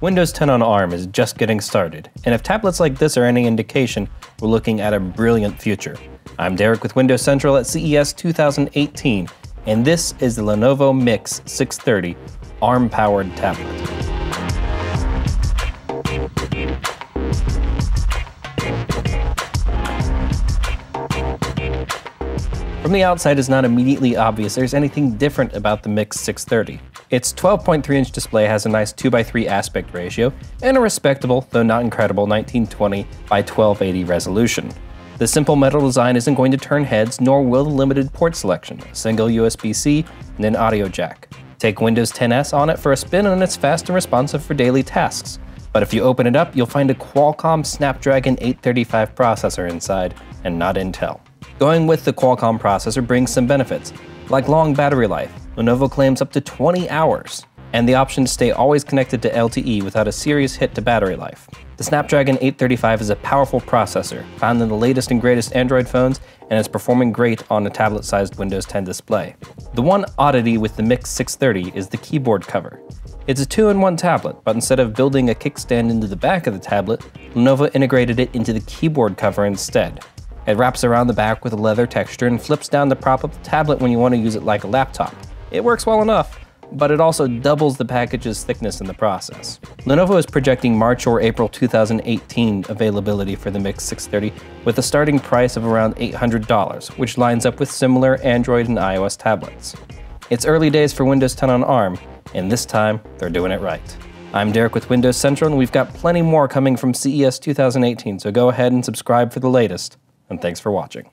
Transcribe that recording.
Windows 10 on ARM is just getting started, and if tablets like this are any indication, we're looking at a brilliant future. I'm Derek with Windows Central at CES 2018, and this is the Lenovo Miix 630 ARM-powered tablet. From the outside, it's not immediately obvious there's anything different about the Miix 630. Its 12.3 inch display has a nice 2x3 aspect ratio and a respectable, though not incredible, 1920 by 1280 resolution. The simple metal design isn't going to turn heads, nor will the limited port selection, a single USB-C and an audio jack. Take Windows 10s on it for a spin and it's fast and responsive for daily tasks. But if you open it up, you'll find a Qualcomm Snapdragon 835 processor inside, and not Intel. Going with the Qualcomm processor brings some benefits, like long battery life. Lenovo claims up to 20 hours, and the option to stay always connected to LTE without a serious hit to battery life. The Snapdragon 835 is a powerful processor, found in the latest and greatest Android phones, and is performing great on a tablet-sized Windows 10 display. The one oddity with the Miix 630 is the keyboard cover. It's a two-in-one tablet, but instead of building a kickstand into the back of the tablet, Lenovo integrated it into the keyboard cover instead. It wraps around the back with a leather texture and flips down to prop up the tablet when you want to use it like a laptop. It works well enough, but it also doubles the package's thickness in the process. Lenovo is projecting March or April 2018 availability for the Miix 630 with a starting price of around $800, which lines up with similar Android and iOS tablets. It's early days for Windows 10 on ARM, and this time they're doing it right. I'm Derek with Windows Central, and we've got plenty more coming from CES 2018, so go ahead and subscribe for the latest and thanks for watching.